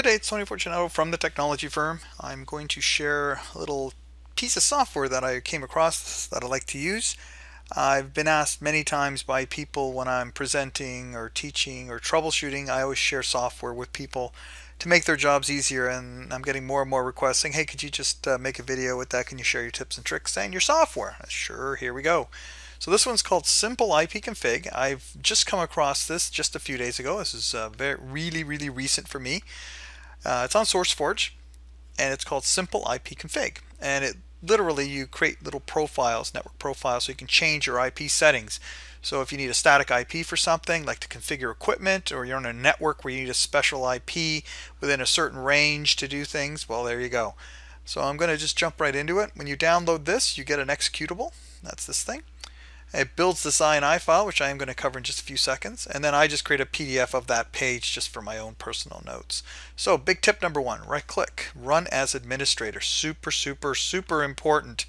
Good day, it's Tony Fortunato from the technology firm. I'm going to share a little piece of software that I came across that I like to use. I've been asked many times by people when I'm presenting or teaching or troubleshooting, I always share software with people to make their jobs easier and I'm getting more and more requests saying, hey, could you just uh, make a video with that? Can you share your tips and tricks and your software? Sure, here we go. So this one's called Simple IP Config. I've just come across this just a few days ago. This is uh, very, really, really recent for me. Uh, it's on SourceForge and it's called Simple IP Config. And it literally you create little profiles, network profiles, so you can change your IP settings. So if you need a static IP for something, like to configure equipment, or you're on a network where you need a special IP within a certain range to do things, well, there you go. So I'm going to just jump right into it. When you download this, you get an executable. That's this thing. It builds this INI file, which I am going to cover in just a few seconds, and then I just create a PDF of that page just for my own personal notes. So big tip number one, right click, run as administrator. Super, super, super important.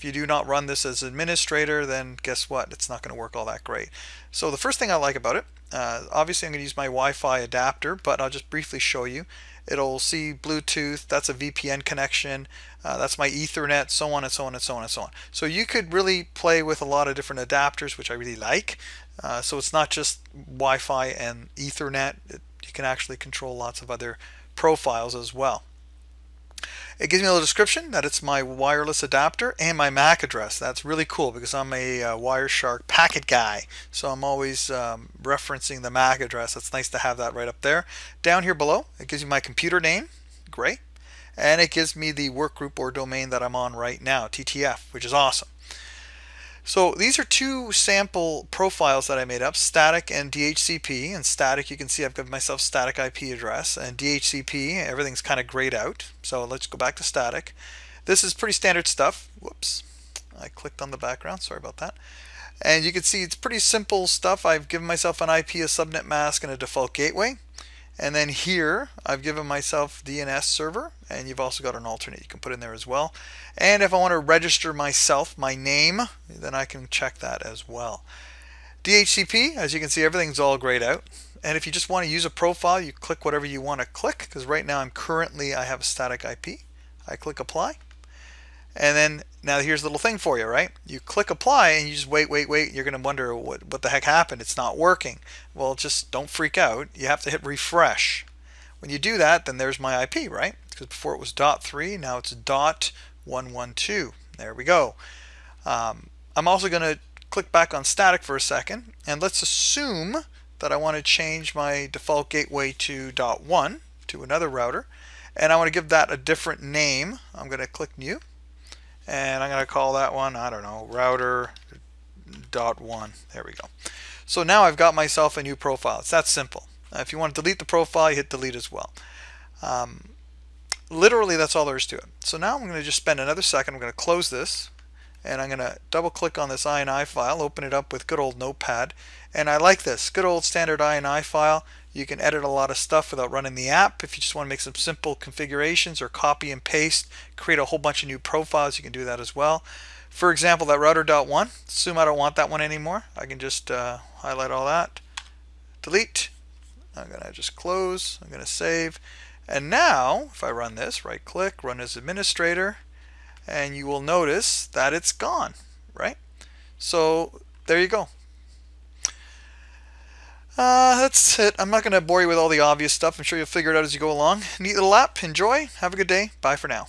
If you do not run this as administrator, then guess what? It's not going to work all that great. So the first thing I like about it, uh, obviously I'm going to use my Wi-Fi adapter, but I'll just briefly show you. It'll see Bluetooth, that's a VPN connection, uh, that's my Ethernet, so on and so on and so on and so on. So you could really play with a lot of different adapters, which I really like. Uh, so it's not just Wi-Fi and Ethernet, it, you can actually control lots of other profiles as well. It gives me a little description that it's my wireless adapter and my MAC address. That's really cool because I'm a uh, Wireshark packet guy. So I'm always um, referencing the MAC address. It's nice to have that right up there. Down here below, it gives me my computer name. Great. And it gives me the workgroup or domain that I'm on right now, TTF, which is awesome. So these are two sample profiles that I made up, static and DHCP. And static, you can see I've given myself static IP address. And DHCP, everything's kind of grayed out. So let's go back to static. This is pretty standard stuff. Whoops. I clicked on the background. Sorry about that. And you can see it's pretty simple stuff. I've given myself an IP, a subnet mask, and a default gateway. And then here, I've given myself DNS server, and you've also got an alternate you can put in there as well. And if I want to register myself, my name, then I can check that as well. DHCP, as you can see, everything's all grayed out. And if you just want to use a profile, you click whatever you want to click, because right now I'm currently, I have a static IP. I click apply. And then now here's a little thing for you, right? You click apply and you just wait, wait, wait. You're going to wonder what, what the heck happened. It's not working. Well, just don't freak out. You have to hit refresh. When you do that, then there's my IP, right? Because before it was dot three, now it's dot 112. There we go. Um, I'm also going to click back on static for a second. And let's assume that I want to change my default gateway to dot one to another router. And I want to give that a different name. I'm going to click new and I'm going to call that one, I don't know, router dot one. There we go. So now I've got myself a new profile. It's that simple. If you want to delete the profile, you hit delete as well. Um, literally, that's all there is to it. So now I'm going to just spend another second. I'm going to close this, and I'm going to double click on this INI file, open it up with good old Notepad. And I like this, good old standard INI file. You can edit a lot of stuff without running the app. If you just want to make some simple configurations or copy and paste, create a whole bunch of new profiles, you can do that as well. For example, that router.1, assume I don't want that one anymore. I can just uh, highlight all that, delete. I'm going to just close, I'm going to save. And now, if I run this, right click, run as administrator, and you will notice that it's gone, right? So there you go. Uh, that's it. I'm not going to bore you with all the obvious stuff. I'm sure you'll figure it out as you go along. Neat little app. Enjoy. Have a good day. Bye for now.